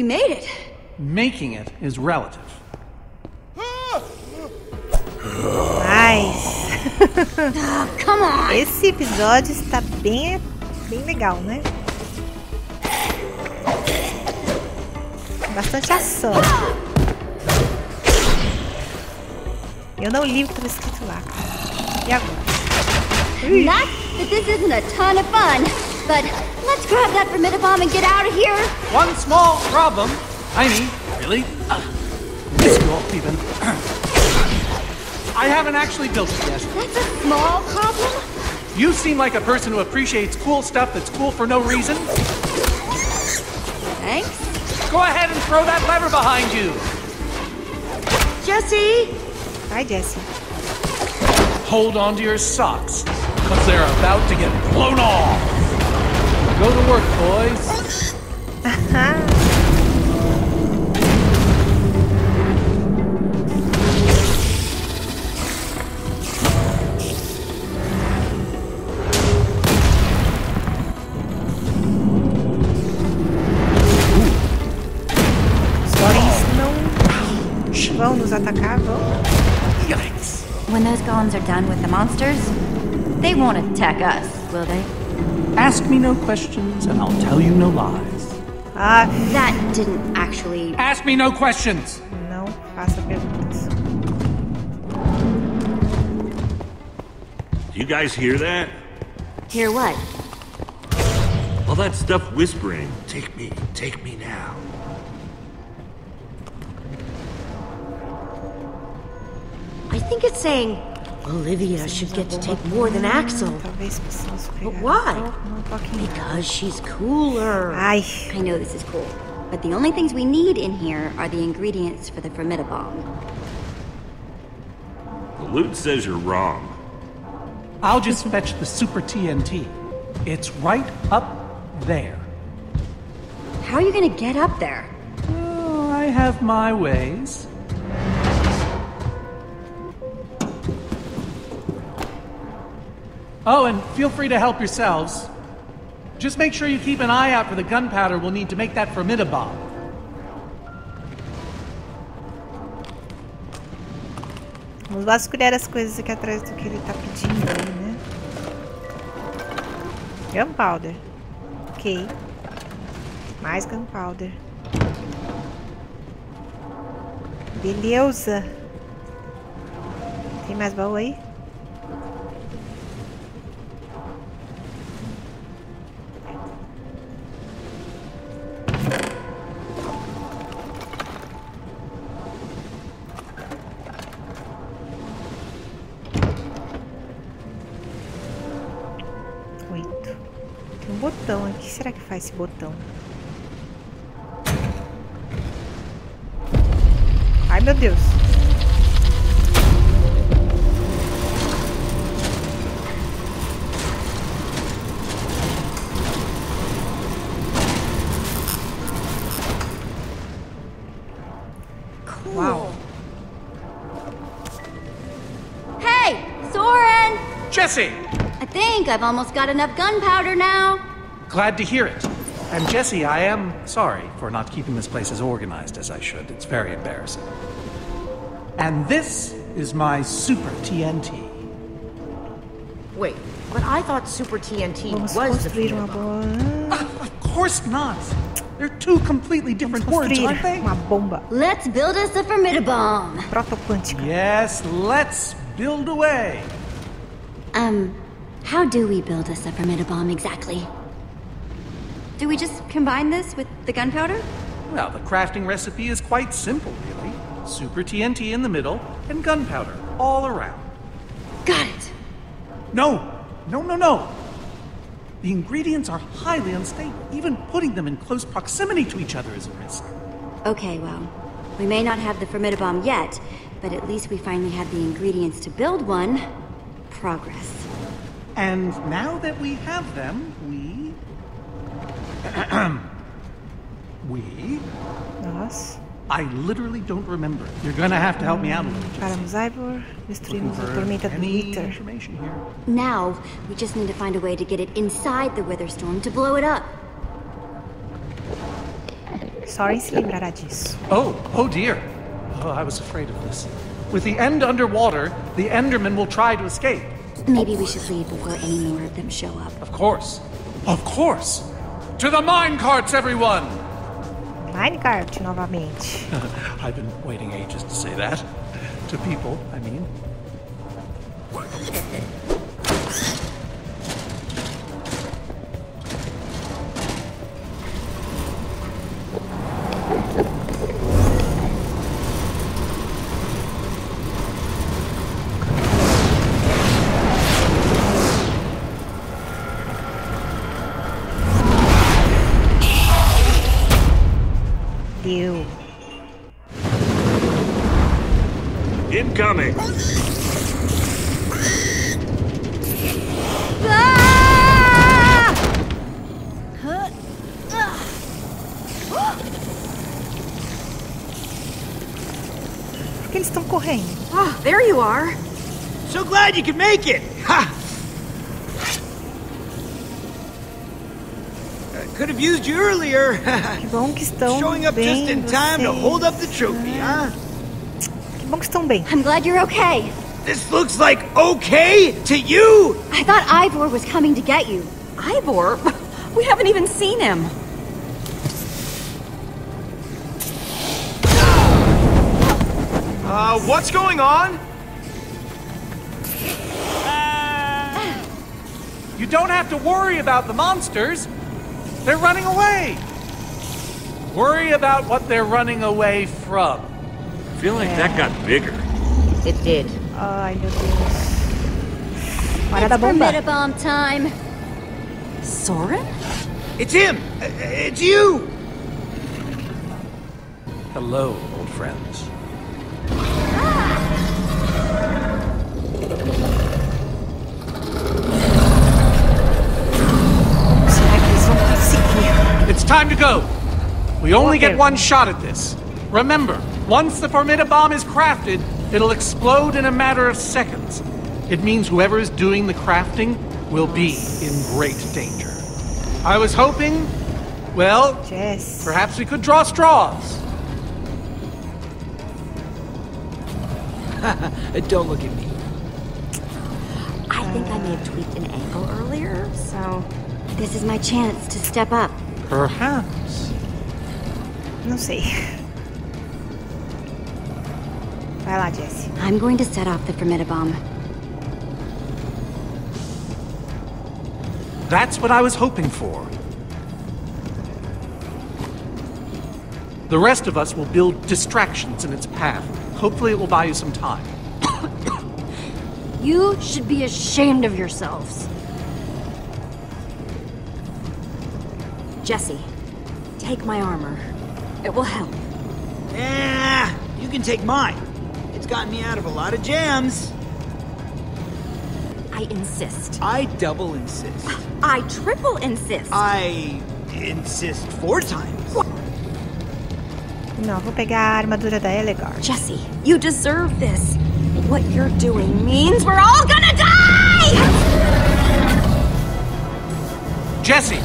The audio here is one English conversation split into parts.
We made it. Making it is relative. Mas Come on. esse episódio está bem, bem legal, né? Bastante ação. Eu não li o que estava escrito lá. E agora? Not that this isn't a ton of fun, but let's grab that Formidabomb and get out of here. One small problem. Tiny, really? Uh, this will even. I haven't actually built it yet. That's a small problem. You seem like a person who appreciates cool stuff that's cool for no reason. Thanks. Go ahead and throw that lever behind you. Jesse! Vai, Jesse. Hold on to your socks, because they're about to get blown off. Go to work, boys. When those golems are done with the monsters, they won't attack us, will they? Ask me no questions, and I'll tell you no lies. Ah, That didn't actually. Ask me no questions. não faça perguntas. Do you guys hear that? Hear what? All that stuff whispering. Take me, take me now. I think it's saying Olivia should get to take more than Axel. But why? Because she's cooler. Ai, I know this is cool, but the only things we need in here are the ingredients for the Formidabomb. The loot says you're wrong. I'll just fetch the Super TNT. It's right up there. How are you gonna get up there? Oh, I have my ways. Oh, and feel free to help yourselves. Just make sure you keep an eye out for the gunpowder we'll need to make that Formidabomb. vamos vasculhar as coisas aqui atrás do que ele tá pedindo aí, né? Gunpowder. Ok. Mais gunpowder. Beleza. Tem mais baú aí? Esse botão? Ai, meu Deus. Uau. Hey, Soren! Jesse! I think I've almost got enough gunpowder now. Glad to hear it. And Jesse, I am sorry for not keeping this place as organized as I should. It's very embarrassing. And this is my Super TNT. Wait, but I thought Super TNT Vamos was the construir uma Formidabomb. Of course not. They're two completely different words, aren't they? uma bomba Let's build us a Formidabomb. protoquântica. Yes, let's build away. Um, how do we build us a Formidabomb exactly? Do we just combine this with the gunpowder? Well, the crafting recipe is quite simple, really. Super TNT in the middle and gunpowder all around. Got it. No, no, no, no. The ingredients are highly unstable. Even putting them in close proximity to each other is a risk. Okay, well, we may not have the Formidabomb yet, but at least we finally have the ingredients to build one. Progress. And now that we have them, we. we Us? I literally don't remember. You're gonna have to help me out a little. Jesse. Paramos Ivor, Looking destruímos a tormenta do any Wither. information here. Now, we just need to find a way to get it inside the Witherstorm to blow it up. Sorry se lembrará disso. Oh, oh dear. Oh, I was afraid of this. With the end underwater, the Enderman will try to escape. Maybe we should leave before any more of them show up. Of course. Of course. To the mine carts, everyone! Minecart novamente. I've been waiting ages to say that. To people, I mean. Deu. Incoming! Por que eles estão correndo? Oh, there you are. So glad you could make it! Ha! Could have used you earlier. Que bom que estão Showing up bem just in time to hold up the trophy, huh? Que bom que estão bem. I'm glad you're okay. This looks like okay to you! I thought Ivor was coming to get you. Ivor? We haven't even seen him. Uh, what's going on? You don't have to worry about the monsters. They're running away. Worry about what they're running away from. I feel like that got bigger. It did. Ai, meu Deus. Hora da It's bomba. Formidabomb time. Soren? It's him! It's you! Hello, old friends. It's time to go. We only Okay. get one shot at this. Remember, once the Formidabomb is crafted, it'll explode in a matter of seconds. It means whoever is doing the crafting will be in great danger. I was hoping, well, Jess. perhaps we could draw straws. Don't look at me. I think I may have tweaked an ankle earlier, so this is my chance to step up. Perhaps. Não sei. Vai lá, Jess. I'm going to set off the Formidabomb. That's what I was hoping for. The rest of us will build distractions in its path. Hopefully, it will buy you some time. You should be ashamed of yourselves. Jesse, take my armor. It will help. Ah, you can take mine. It's gotten me out of a lot of jams. I insist. I double insist. I triple insist. I insist four times. Não, vou pegar a armadura da Elegar. Jesse, you deserve this. What you're doing means we're all gonna die! Jesse,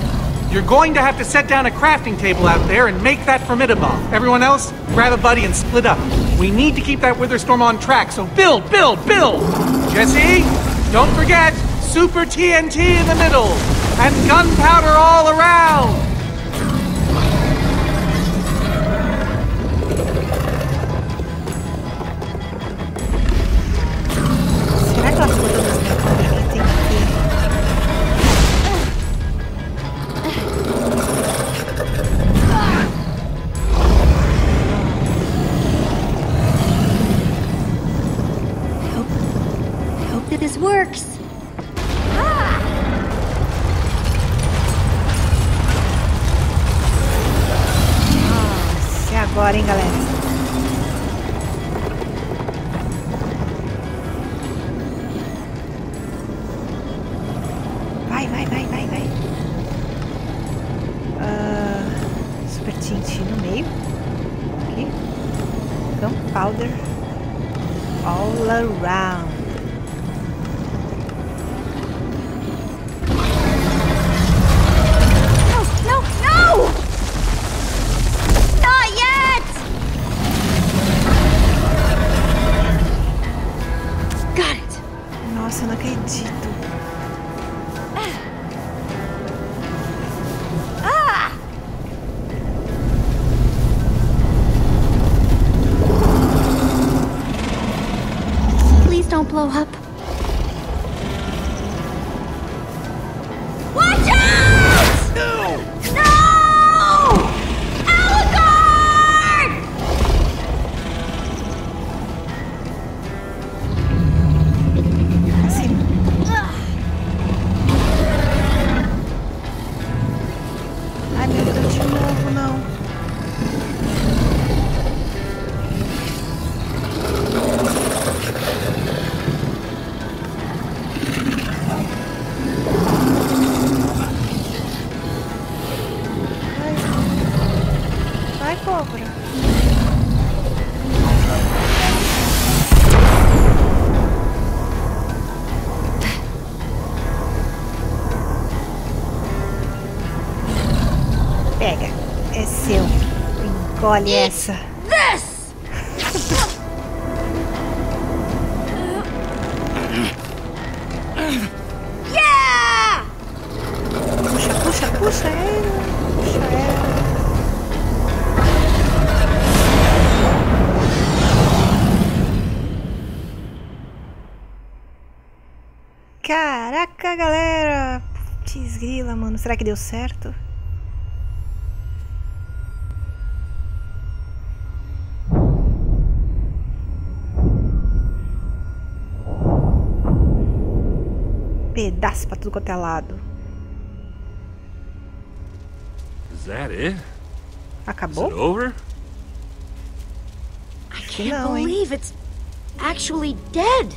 you're going to have to set down a crafting table out there and make that Formidabomb. Everyone else, grab a buddy and split up. We need to keep that Witherstorm on track, so build, build, build! Jesse, don't forget, Super TNT in the middle, and gunpowder all around! Nossa, é agora, hein, galera? É seu. Engole essa. This! yeah! Puxa, puxa, puxa ela. Puxa ela. Caraca, galera! Putz, grila, mano. Será que deu certo? Pedaço pra tudo quanto é lado. Is that it? Is Acabou? it over? I que can't não, hein? believe it's actually dead.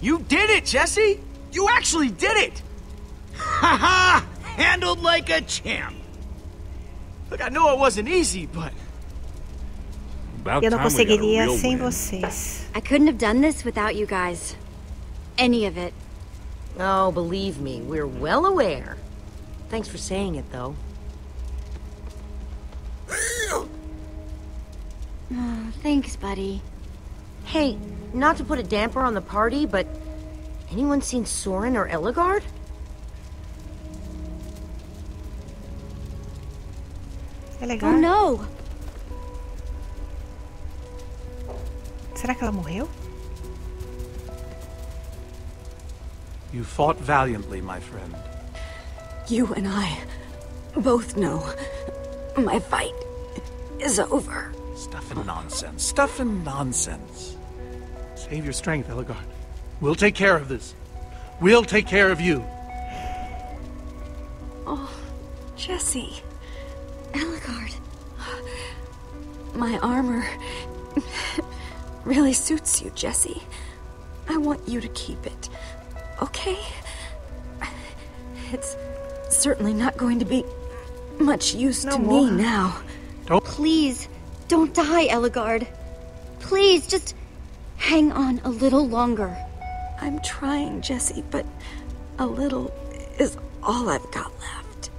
You did it, Jesse! You actually did it! Ha ha! Handled like a champ! Look, I know it wasn't easy, but About Eu não time we got a conseguiria sem vocês. I couldn't have done this without you guys. Any of it. Oh, believe me, we're well aware. Thanks for saying it, though. Ah, thanks, buddy. Hey, not to put a damper on the party, but anyone seen Soren or Ellegaard? É legal. Oh no! Será que ela morreu? You fought valiantly, my friend. You and I both know my fight is over. Stuff and nonsense. Stuff and nonsense. Save your strength, Ellegaard. We'll take care of this. We'll take care of you. Oh, Jesse. Ellegaard. My armor really suits you, Jesse. I want you to keep it. Okay? It's certainly not going to be much use No to more. me now. Don't. Please, don't die, Ellegaard. Please, just hang on a little longer. I'm trying, Jesse, but a little is all I've got left.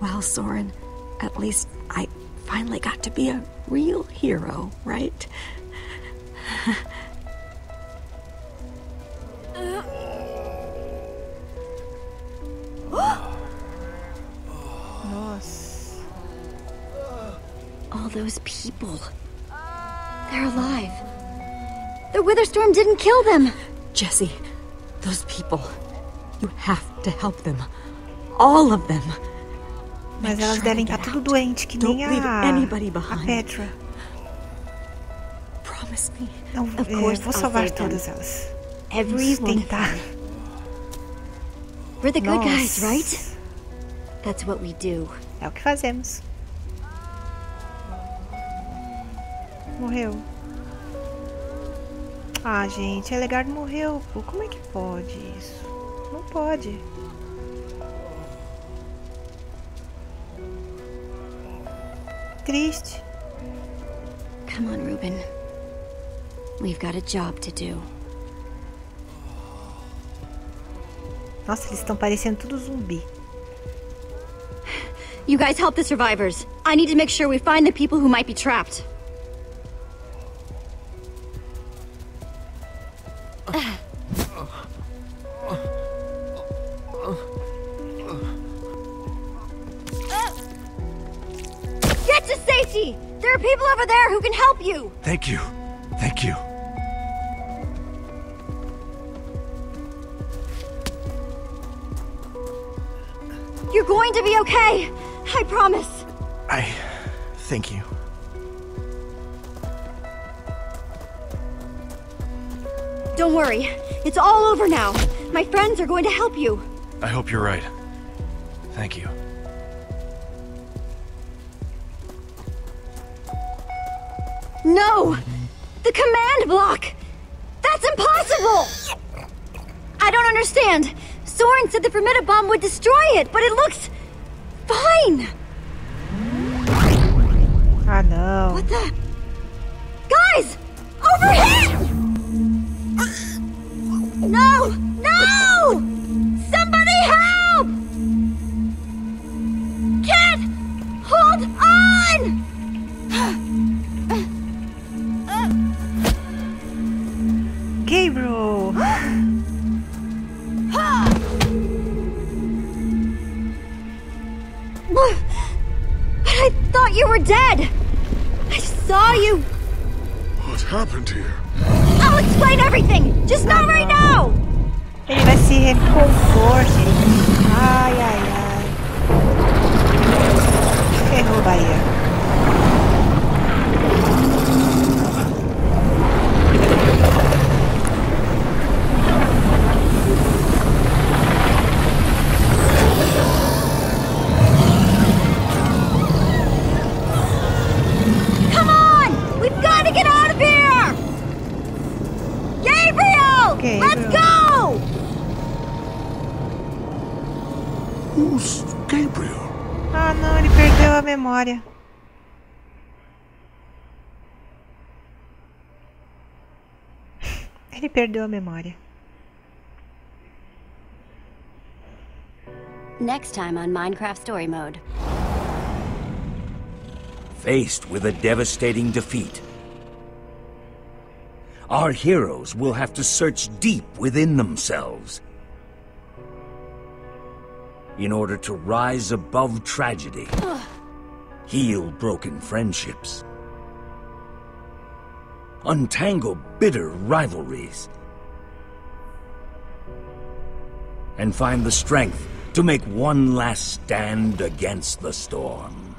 Well, Soren, at least I finally got to be a real hero, right? Nossa. All those people. They're alive. The Witherstorm didn't kill them. Jesse, those people, you have to help them. All of them. Mas elas devem estar get tudo doente, que Don't nem leave a, anybody a behind. Petra. Promise me. Não, Of é, course vou salvar todas elas. Every tentar. We're the good guys, right? That's what we do. É o que fazemos. Morreu. Ah, gente, Elegard morreu. Pô, como é que pode isso? Não pode. triste. Come on, Ruben. We've got a job to do. Nossa, eles estão parecendo tudo zumbi. You guys help the survivors. I need to make sure we find the people who might be trapped. Okay! I promise! I. Thank you. Don't worry, it's all over now. My friends are going to help you. I hope you're right. Thank you. No! The command block! That's impossible! I don't understand. Soren said the Formidabomb would destroy it, but it looks fine. Ah, não. What the? Guys! Over Ele perdeu a memória. Next time on Minecraft Story Mode. Faced with a devastating defeat, our heroes will have to search deep within themselves in order to rise above tragedy, heal broken friendships, untangle bitter rivalries, and find the strength to make one last stand against the storm.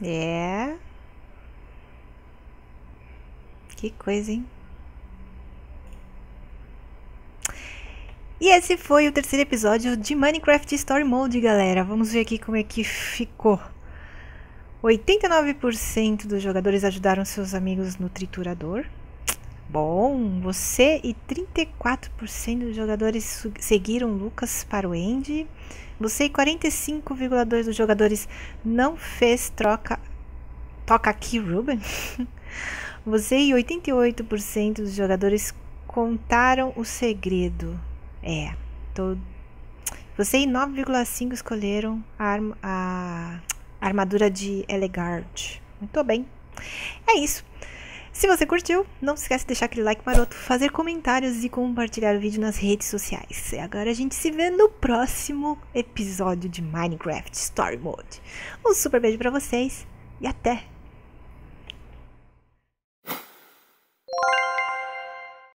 Yeah. Que coisa, hein? E esse foi o terceiro episódio de Minecraft Story Mode, galera. Vamos ver aqui como é que ficou. 89% dos jogadores ajudaram seus amigos no triturador. Bom, você e 34% dos jogadores seguiram Lucas para o End. Você e 45,2% dos jogadores não fez troca toca aqui, Ruben. Você e 88% dos jogadores contaram o segredo. É, tô... Você e 9,5% escolheram a, arma- a armadura de Elegard. Muito bem. É isso. Se você curtiu, não se esquece de deixar aquele like maroto, fazer comentários e compartilhar o vídeo nas redes sociais. E agora a gente se vê no próximo episódio de Minecraft Story Mode. Um super beijo pra vocês e até!